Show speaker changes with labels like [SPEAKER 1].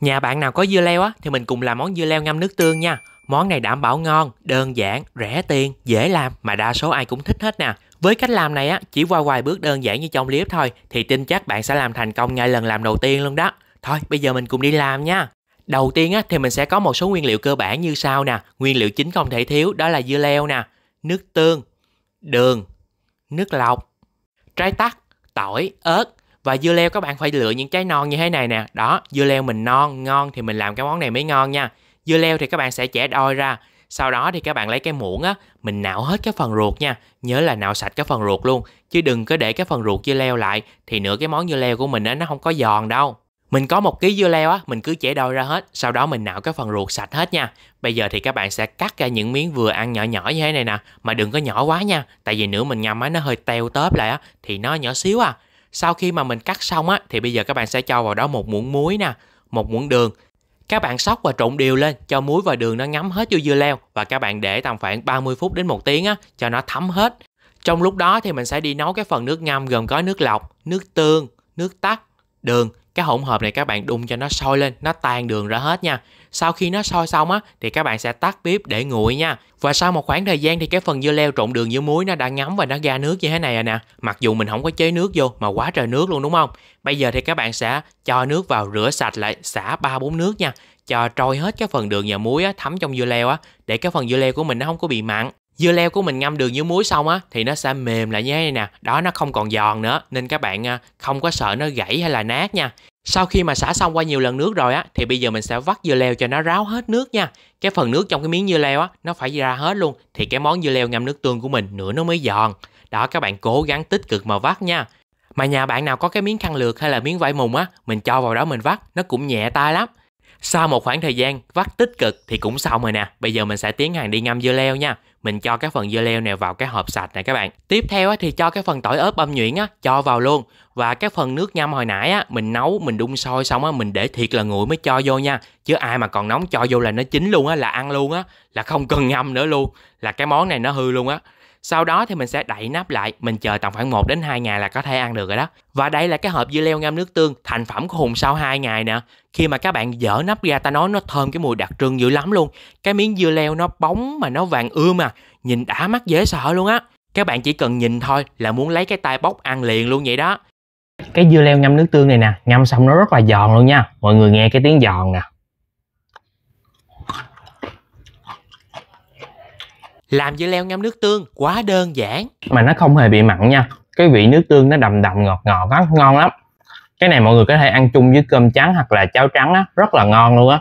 [SPEAKER 1] Nhà bạn nào có dưa leo á thì mình cùng làm món dưa leo ngâm nước tương nha. Món này đảm bảo ngon, đơn giản, rẻ tiền, dễ làm mà đa số ai cũng thích hết nè. Với cách làm này á, chỉ qua vài bước đơn giản như trong clip thôi thì tin chắc bạn sẽ làm thành công ngay lần làm đầu tiên luôn đó. Thôi, bây giờ mình cùng đi làm nha. Đầu tiên á thì mình sẽ có một số nguyên liệu cơ bản như sau nè. Nguyên liệu chính không thể thiếu đó là dưa leo nè, nước tương, đường, nước lọc, trái tắc, tỏi, ớt và dưa leo các bạn phải lựa những trái non như thế này nè. Đó, dưa leo mình non, ngon thì mình làm cái món này mới ngon nha. Dưa leo thì các bạn sẽ chẻ đôi ra. Sau đó thì các bạn lấy cái muỗng á, mình nạo hết cái phần ruột nha. Nhớ là nạo sạch cái phần ruột luôn. Chứ đừng có để cái phần ruột dưa leo lại thì nửa cái món dưa leo của mình á nó không có giòn đâu. Mình có một ký dưa leo á, mình cứ chẻ đôi ra hết, sau đó mình nạo cái phần ruột sạch hết nha. Bây giờ thì các bạn sẽ cắt ra những miếng vừa ăn nhỏ nhỏ như thế này nè, mà đừng có nhỏ quá nha, tại vì nữa mình ngâm á nó hơi teo tớp lại á thì nó nhỏ xíu à. Sau khi mà mình cắt xong á thì bây giờ các bạn sẽ cho vào đó một muỗng muối nè, một muỗng đường. Các bạn sóc và trộn đều lên cho muối và đường nó ngấm hết vô dưa leo và các bạn để tầm khoảng 30 phút đến một tiếng á cho nó thấm hết. Trong lúc đó thì mình sẽ đi nấu cái phần nước ngâm gồm có nước lọc, nước tương, nước tắc, đường cái hỗn hợp này các bạn đun cho nó sôi lên nó tan đường ra hết nha. Sau khi nó sôi xong á thì các bạn sẽ tắt bếp để nguội nha. Và sau một khoảng thời gian thì cái phần dưa leo trộn đường với muối nó đã ngấm và nó ra nước như thế này rồi nè. Mặc dù mình không có chế nước vô mà quá trời nước luôn đúng không? Bây giờ thì các bạn sẽ cho nước vào rửa sạch lại xả ba bốn nước nha. Cho trôi hết cái phần đường và muối á, thấm trong dưa leo á để cái phần dưa leo của mình nó không có bị mặn dưa leo của mình ngâm đường với muối xong á, thì nó sẽ mềm lại như thế này nè. Đó, nó không còn giòn nữa, nên các bạn à, không có sợ nó gãy hay là nát nha. Sau khi mà xả xong qua nhiều lần nước rồi á, thì bây giờ mình sẽ vắt dưa leo cho nó ráo hết nước nha. Cái phần nước trong cái miếng dưa leo á, nó phải ra hết luôn, thì cái món dưa leo ngâm nước tương của mình nữa nó mới giòn. Đó, các bạn cố gắng tích cực mà vắt nha. Mà nhà bạn nào có cái miếng khăn lược hay là miếng vải mùng á, mình cho vào đó mình vắt, nó cũng nhẹ tay lắm sau một khoảng thời gian vắt tích cực thì cũng xong rồi nè. Bây giờ mình sẽ tiến hành đi ngâm dưa leo nha. Mình cho cái phần dưa leo này vào cái hộp sạch này các bạn. Tiếp theo thì cho cái phần tỏi ớt băm nhuyễn á, cho vào luôn. Và cái phần nước ngâm hồi nãy á, mình nấu, mình đun sôi xong á, mình để thiệt là nguội mới cho vô nha. Chứ ai mà còn nóng cho vô là nó chín luôn á, là ăn luôn á, là không cần ngâm nữa luôn. Là cái món này nó hư luôn á. Sau đó thì mình sẽ đậy nắp lại, mình chờ tầm khoảng 1 đến 2 ngày là có thể ăn được rồi đó. Và đây là cái hộp dưa leo ngâm nước tương, thành phẩm của Hùng sau 2 ngày nè. Khi mà các bạn dở nắp ra ta nói nó thơm cái mùi đặc trưng dữ lắm luôn. Cái miếng dưa leo nó bóng mà nó vàng ươm à, nhìn đã mắt dễ sợ luôn á. Các bạn chỉ cần nhìn thôi là muốn lấy cái tay bóc ăn liền luôn vậy đó.
[SPEAKER 2] Cái dưa leo ngâm nước tương này nè, ngâm xong nó rất là giòn luôn nha. Mọi người nghe cái tiếng giòn nè.
[SPEAKER 1] Làm dưa leo ngâm nước tương quá đơn giản.
[SPEAKER 2] Mà nó không hề bị mặn nha. Cái vị nước tương nó đầm đầm ngọt ngọt á, ngon lắm. Cái này mọi người có thể ăn chung với cơm trắng hoặc là cháo trắng á, rất là ngon luôn á.